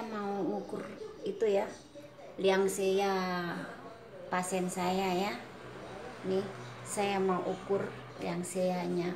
saya mau ukur itu ya. Liang saya pasien saya ya. Nih saya mau ukur liang sayanya